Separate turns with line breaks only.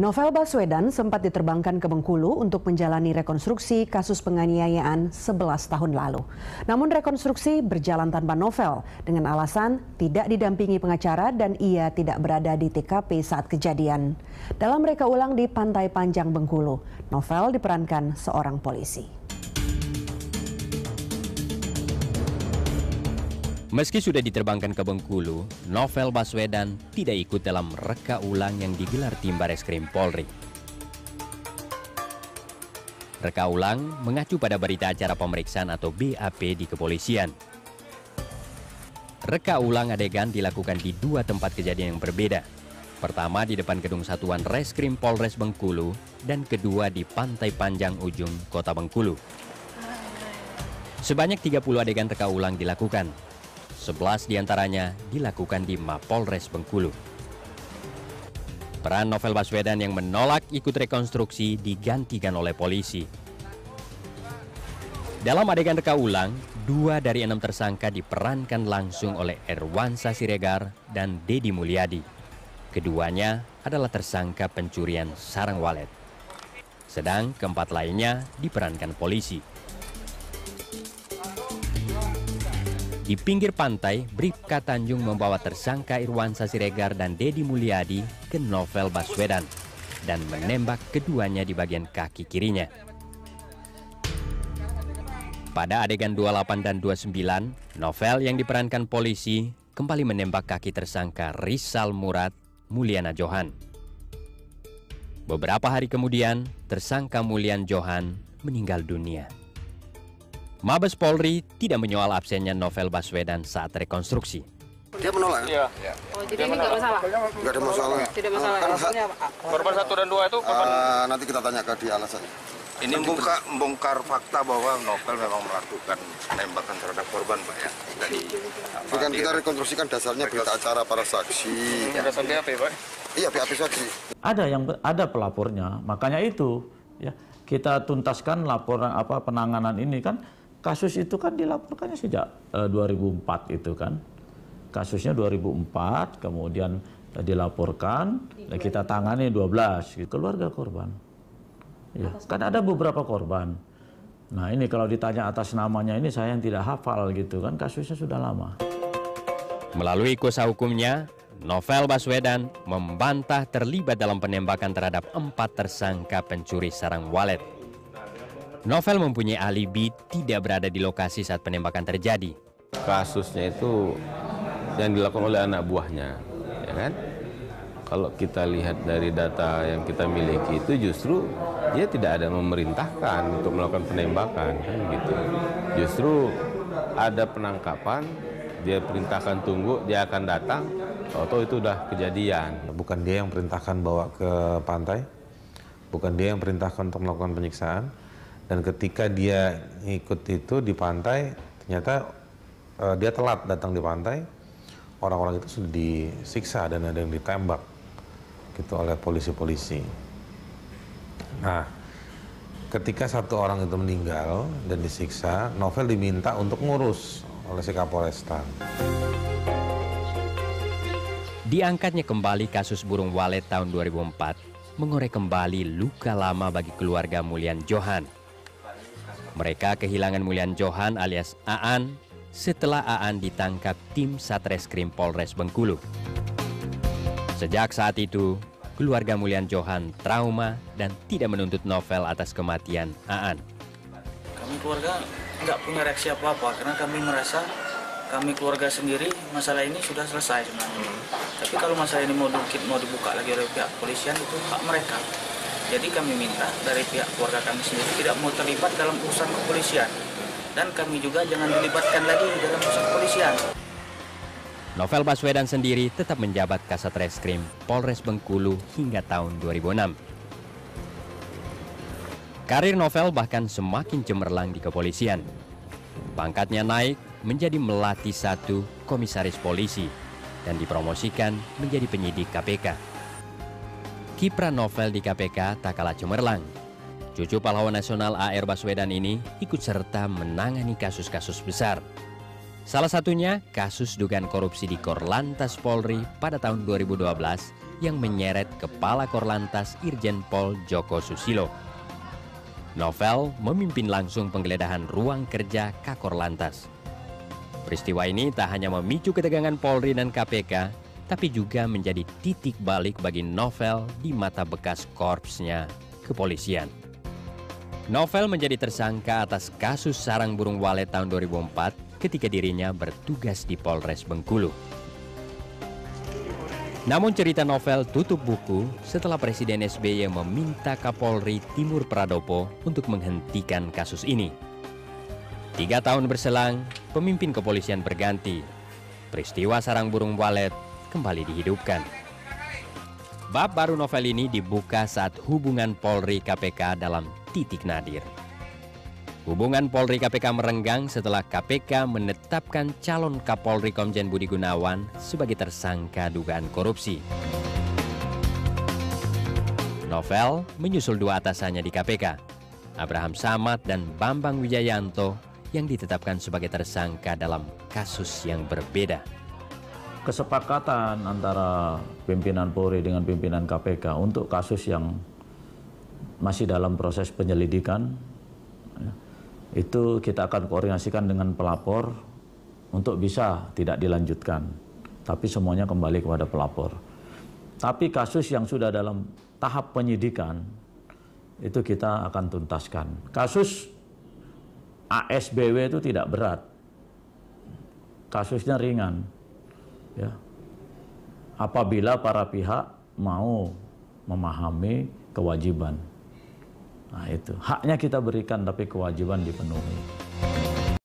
Novel Baswedan sempat diterbangkan ke Bengkulu untuk menjalani rekonstruksi kasus penganiayaan 11 tahun lalu. Namun rekonstruksi berjalan tanpa Novel dengan alasan tidak didampingi pengacara dan ia tidak berada di TKP saat kejadian. Dalam mereka ulang di Pantai Panjang Bengkulu, Novel diperankan seorang polisi.
Meski sudah diterbangkan ke Bengkulu, Novel Baswedan tidak ikut dalam reka ulang yang digelar tim Bareskrim Polri. Reka ulang mengacu pada berita acara pemeriksaan atau BAP di kepolisian. Reka ulang adegan dilakukan di dua tempat kejadian yang berbeda. Pertama di depan gedung satuan Reskrim Polres Bengkulu dan kedua di Pantai Panjang Ujung, Kota Bengkulu. Sebanyak 30 adegan reka ulang dilakukan, 11 di antaranya dilakukan di Mapolres Bengkulu. Peran Novel Baswedan yang menolak ikut rekonstruksi digantikan oleh polisi. Dalam adegan reka ulang, dua dari enam tersangka diperankan langsung oleh Erwansa Siregar dan Dedi Mulyadi. Keduanya adalah tersangka pencurian sarang walet. Sedang keempat lainnya diperankan polisi. Di pinggir pantai, Bribka Tanjung membawa tersangka Irwansa Siregar dan Dedi Mulyadi ke Novel Baswedan dan menembak keduanya di bagian kaki kirinya. Pada adegan 28 dan 29, Novel yang diperankan polisi kembali menembak kaki tersangka Rizal Murad Mulyana Johan. Beberapa hari kemudian, tersangka Mulyan Johan meninggal dunia. Mabes Polri tidak menyoal absennya Novel Baswedan saat rekonstruksi.
Dia menolak?
Iya.
Oh, jadi ini nggak masalah?
Nggak ada masalah.
Tidak masalah.
Kan
Alasannya apa?
Korban satu dan dua itu korban.
Uh, nanti kita tanya ke dia alasannya.
Ini membongkar, membongkar fakta bahwa Novel memang melakukan penembakan terhadap korban, Pak ya. Dari
Bukan kita rekonstruksikan dasarnya berita acara para saksi.
Dasar BAP, Pak.
Iya, BAP saksi.
Ada yang ada pelapornya, makanya itu ya kita tuntaskan laporan apa penanganan ini kan kasus itu kan dilaporkannya sejak uh, eh, 2004 itu kan. Kasusnya 2004, kemudian uh, dilaporkan, dan kita tangani 12 gitu. keluarga korban. Ya, kan ada beberapa korban. Nah ini kalau ditanya atas namanya ini saya yang tidak hafal gitu kan kasusnya sudah lama.
Melalui kuasa hukumnya, Novel Baswedan membantah terlibat dalam penembakan terhadap empat tersangka pencuri sarang walet Novel mempunyai alibi tidak berada di lokasi saat penembakan terjadi.
Kasusnya itu yang dilakukan oleh anak buahnya, ya kan? Kalau kita lihat dari data yang kita miliki itu justru dia tidak ada memerintahkan untuk melakukan penembakan kan gitu. Justru ada penangkapan, dia perintahkan tunggu, dia akan datang, atau itu udah kejadian.
Bukan dia yang perintahkan bawa ke pantai, bukan dia yang perintahkan untuk melakukan penyiksaan, dan ketika dia ikut itu di pantai ternyata uh, dia telat datang di pantai. Orang-orang itu sudah disiksa dan ada yang ditembak gitu oleh polisi-polisi. Nah ketika satu orang itu meninggal dan disiksa Novel diminta untuk ngurus oleh si Kapolresta.
Diangkatnya kembali kasus burung walet tahun 2004 mengorek kembali luka lama bagi keluarga Mulian Johan mereka kehilangan Mulian Johan alias Aan setelah Aan ditangkap tim Satreskrim Polres Bengkulu. Sejak saat itu, keluarga Mulian Johan trauma dan tidak menuntut novel atas kematian Aan.
Kami keluarga nggak punya reaksi apa-apa karena kami merasa kami keluarga sendiri masalah ini sudah selesai sebenarnya. Tapi kalau masalah ini mau mau dibuka lagi oleh pihak polisian itu hak mereka. Jadi kami minta dari pihak keluarga kami sendiri tidak mau terlibat dalam urusan kepolisian. Dan kami juga jangan dilibatkan lagi dalam urusan kepolisian.
Novel Baswedan sendiri tetap menjabat Kasat Reskrim Polres Bengkulu hingga tahun 2006. Karir Novel bahkan semakin cemerlang di kepolisian. Pangkatnya naik menjadi Melati satu Komisaris Polisi dan dipromosikan menjadi penyidik KPK. Kiprah novel di KPK tak kalah cemerlang. Cucu pahlawan nasional AR Baswedan ini ikut serta menangani kasus-kasus besar. Salah satunya kasus dugaan korupsi di Korlantas Polri pada tahun 2012 yang menyeret Kepala Korlantas Irjen Pol Joko Susilo. Novel memimpin langsung penggeledahan ruang kerja Kakor Lantas. Peristiwa ini tak hanya memicu ketegangan Polri dan KPK, tapi juga menjadi titik balik bagi Novel di mata bekas korpsnya kepolisian. Novel menjadi tersangka atas kasus sarang burung walet tahun 2004 ketika dirinya bertugas di Polres Bengkulu. Namun cerita novel tutup buku setelah Presiden SBY meminta Kapolri Timur Pradopo untuk menghentikan kasus ini. Tiga tahun berselang, pemimpin kepolisian berganti. Peristiwa sarang burung walet kembali dihidupkan. Bab baru novel ini dibuka saat hubungan Polri KPK dalam titik nadir. Hubungan Polri KPK merenggang setelah KPK menetapkan calon Kapolri Komjen Budi Gunawan sebagai tersangka dugaan korupsi. Novel menyusul dua atasannya di KPK, Abraham Samad dan Bambang Wijayanto yang ditetapkan sebagai tersangka dalam kasus yang berbeda.
Kesepakatan antara pimpinan Polri dengan pimpinan KPK untuk kasus yang masih dalam proses penyelidikan itu kita akan koordinasikan dengan pelapor untuk bisa tidak dilanjutkan. Tapi semuanya kembali kepada pelapor. Tapi kasus yang sudah dalam tahap penyidikan itu kita akan tuntaskan. Kasus ASBW itu tidak berat. Kasusnya ringan. Ya. Apabila para pihak mau memahami kewajiban Nah itu, haknya kita berikan tapi kewajiban dipenuhi.